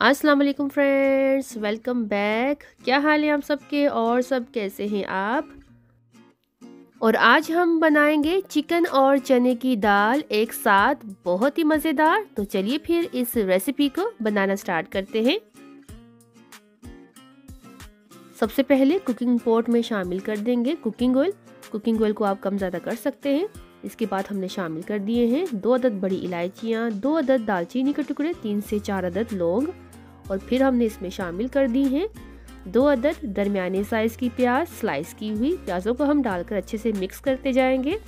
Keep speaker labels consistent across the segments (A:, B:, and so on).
A: अस्सलाम वालेकुम friends, welcome back. क्या हाल है आप सबके और सब कैसे हैं आप? और आज हम बनाएँगे चिकन और चने की दाल एक साथ, बहुत ही मज़ेदार। तो चलिए फिर इस रेसिपी को बनाना स्टार्ट करते हैं। सबसे पहले कुकिंग पॉट में शामिल कर देंगे कुकिंग ऑयल कुकिंग ऑयल को आप कम ज़्यादा कर सकते हैं। इसके बाद हमने शामिल कर दिए हैं दो अदद बड़ी इलायचियाँ, दो अदद दालचीनी के टुकड़े, तीन से चार अदद लौंग। और फिर हमने इसमें शामिल कर दी हैं दो अदद दरमियाने साइज़ की प्याज स्लाइस की हुई प्याज़ों को हम डालकर अच्छे से मिक्स करते जाएँगे।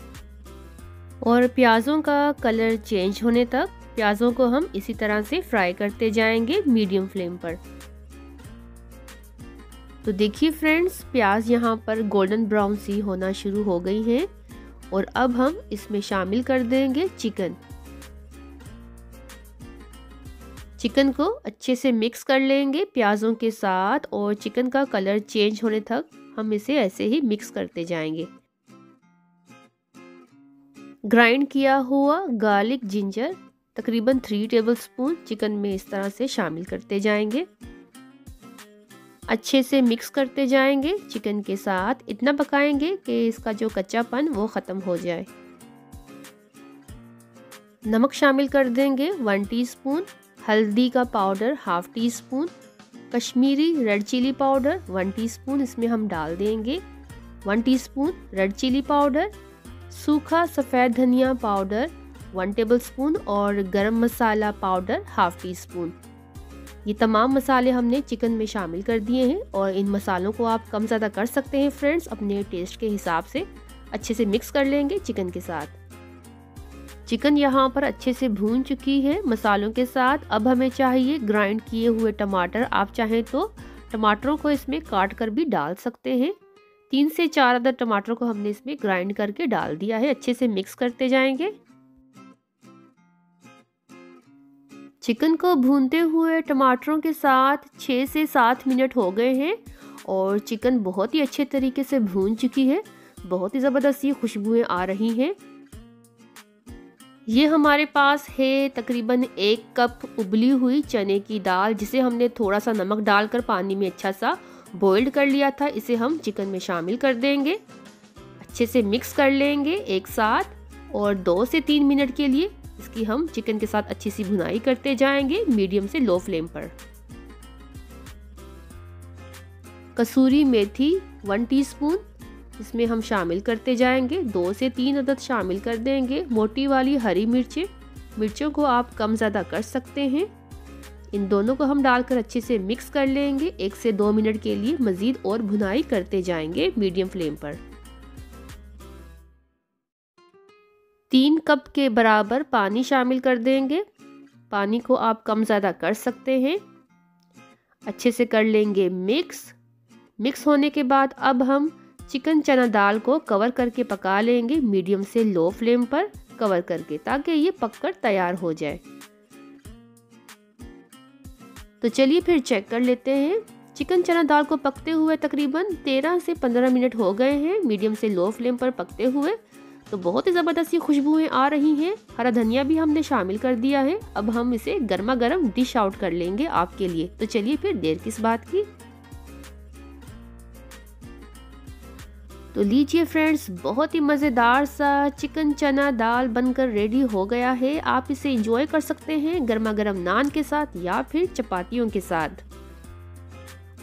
A: और प्याज़ों का कलर चेंज होने तक प्याज़ों को हम इसी तरह से फ्राई करते जाएँगे मीडियम फ्लेम पर। तो देखिए फ्रेंड्स प्याज यहाँ पर गोल्डन ब्राउन सी होना शुरू हो गई हैं और अब हम इसमें शामिल कर देंगे चिकन चिकन को अच्छे से मिक्स कर लेंगे प्याज़ों के साथ और चिकन का कलर चेंज होने तक हम इसे ऐसे ही मिक्स करते जाएँगे। ग्राइंड किया हुआ गार्लिक जिंजर तकरीबन थ्री टेबल स्पून चिकन में इस तरह से शामिल करते जाएँगे। अच्छे से मिक्स करते जाएँगे, चिकन के साथ इतना पकाएँगे कि इसका जो कच्चापन वो ख़त्म हो जाए। नमक शामिल कर देंगे वन टीस्पून। हल्दी का powder half teaspoon Kashmiri red chilli powder one teaspoon इसमें हम डाल देंगे। One teaspoon red chilli powder, सूखा सफ़ेद धनिया पाउडर वन टेबल स्पून और garam masala powder half teaspoon ये तमाम मसाले हमने चिकन में शामिल कर दिए हैं और इन मसालों को आप कम ज़्यादा कर सकते हैं फ्रेंड्स, अपने टेस्ट के हिसाब से। अच्छे से मिक्स कर लेंगे चिकन के साथ। चिकन यहाँ पर अच्छे से भून चुकी है। मसालों के साथ अब हमें चाहिए ग्राइंड किए हुए टमाटर। आप चाहें तो टमाटरों को इसमें काट कर भी डाल सकते हैं। तीन से चार अदर टमाटर को हमने इसमें ग्राइंड करके डाल दिया है। अच्छे से मिक्स करते जाएँगे। चिकन को भूनते हुए टमाटरों के साथ छः से सात मिनट हो गए हैं और चिकन बहुत ही अच्छे तरीके से भून चुकी है। बहुत ही ज़बरदस्त ये खुशबुएँ आ रही हैं। ये हमारे पास है तकरीबन एक कप उबली हुई चने की दाल, जिसे हमने थोड़ा सा नमक डालकर पानी में अच्छा सा बॉइल्ड कर लिया था। इसे हम चिकन में शामिल कर देंगे। अच्छे से मिक्स कर लेंगे एक साथ और दो से तीन मिनट के लिए इसकी हम चिकन के साथ अच्छी सी भुनाई करते जाएँगे मीडियम से लो फ्लेम पर। कसूरी मेथी वन टीस्पून इसमें हम शामिल करते जाएँगे, दो से तीन अदद शामिल कर देंगे। मोटी वाली हरी मिर्चें, मिर्चों को आप कम ज़्यादा कर सकते हैं। इन दोनों को हम डालकर अच्छे से मिक्स कर लेंगे। एक से दो मिनट के लिए मज़ीद और भुनाई करते जाएँगे मीडियम फ्लेम पर। तीन कप के बराबर पानी शामिल कर देंगे। पानी को आप कम ज़्यादा कर सकते हैं। अच्छे से कर लेंगे मिक्स। मिक्स होने के बाद अब हम चिकन चना दाल को कवर करके पका लेंगे मीडियम से लो फ्लेम पर कवर करके, ताकि ये पककर तैयार हो जाए। तो चलिए फिर चेक कर लेते हैं। चिकन चना दाल को पकते हुए तकरीबन 13 से 15 मिनट हो गए हैं मीडियम से लो फ्लेम पर पकते हुए। तो बहुत ही ज़बरदस्त ये खुशबुएँ आ रही हैं। हरा धनिया भी हमने शामिल कर दिया है। अब हम इसे गर्मा गर्म डिश आउट कर लेंगे आपके लिए। तो चलिए फिर देर किस बात की। तो लीजिए फ्रेंड्स बहुत ही मज़ेदार सा चिकन चना दाल बनकर रेडी हो गया है। आप इसे इंजॉय कर सकते हैं गर्मा गर्म नान के साथ या फिर चपातियों के साथ।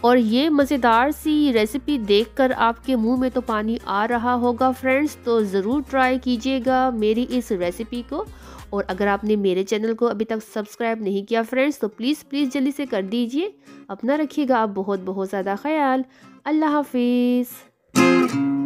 A: और ये मज़ेदार सी रेसिपी देखकर आपके मुँह में तो पानी आ रहा होगा फ्रेंड्स तो ज़रूर ट्राई कीजिएगा मेरी इस रेसिपी को। और अगर आपने मेरे चैनल को अभी तक सब्सक्राइब नहीं किया फ्रेंड्स तो प्लीज़ प्लीज़ जल्दी से कर दीजिए। अपना रखिएगा आप बहुत बहुत ज़्यादा ख्याल। अल्लाह हाफिज़।